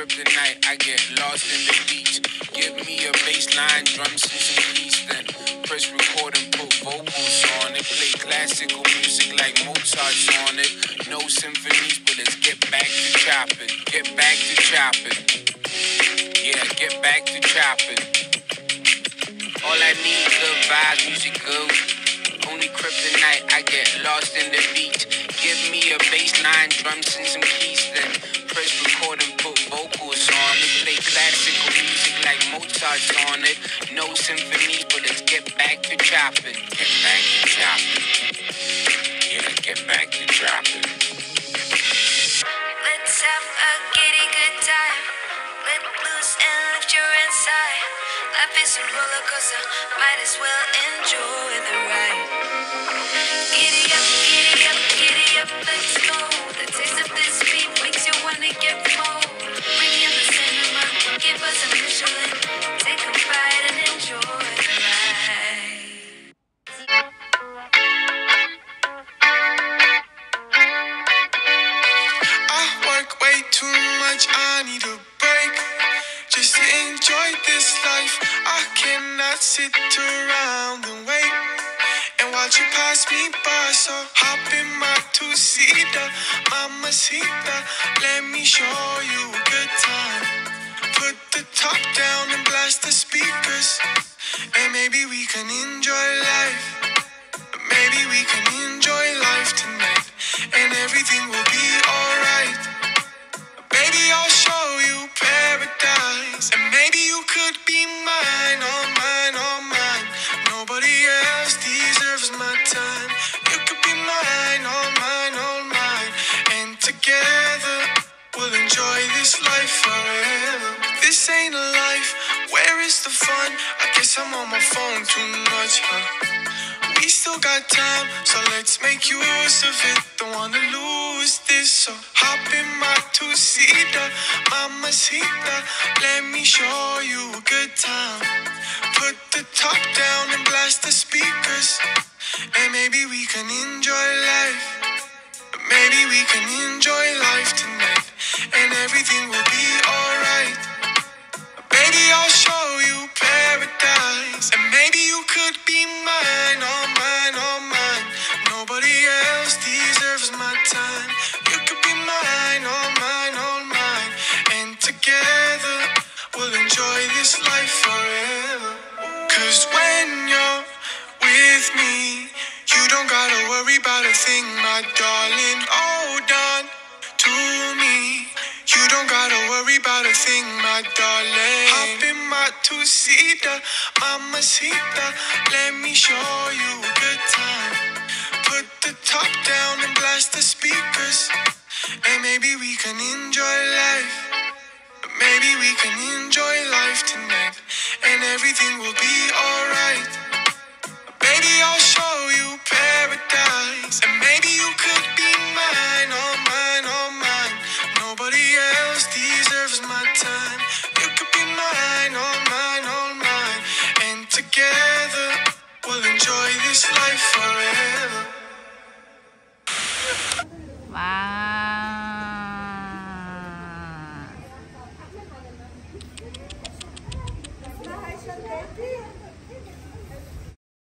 I get lost in the beat. Give me a bass line, drums, and some keys, then press record and put vocals on it. Play classical music like Mozart's on it. No symphonies, but let's get back to chopping. Get back to chopping. Yeah, get back to chopping. All I need is good vibes, music good. Only kryptonite, I get lost in the beat. Give me a bass line, drums, and some keys, like on it. No symphonies, but let's get back to chopping. Get back to chopping. Yeah, get back to chopping. Let's have a giddy good time. Let loose and lift your inside. Life is a roller coaster, might as well enjoy the ride. Much, I need a break. Just enjoy this life, I cannot sit around and wait and watch you pass me by. So hop in my two seater, mamacita. Let me show you a good time. Put the top down and blast the speakers, and maybe we can enjoy life. Maybe we can enjoy life tonight, and everything will be together we'll enjoy this life forever. This ain't a life. Where is the fun? I guess I'm on my phone too much, huh? We still got time, so let's make use of it. Don't wanna lose this, so hop in my two seater, mamacita. Let me show you a good time. Put the top down and blast the speakers, and maybe we can enjoy life. Maybe we can enjoy life tonight, and everything will be alright. Baby, I'll show you paradise. And maybe you could be mine, all mine, all mine. Nobody else deserves my time. You could be mine, all mine, all mine. And together we'll enjoy this life forever. Cause when you're with me, you don't gotta worry about a thing, my darling. Oh, Hold on to me. You don't gotta worry about a thing, my darling. Hop in my two seater, mamacita. Let me show you a good time. Put the top down and blast the speakers, and maybe we can enjoy life. Maybe we can enjoy life tonight, and everything will be alright. Baby, I'll show you paradise. And maybe you could be mine, all mine, all mine. Nobody else deserves my time. You could be mine, all mine, all mine. And together we'll enjoy this life forever. Wow.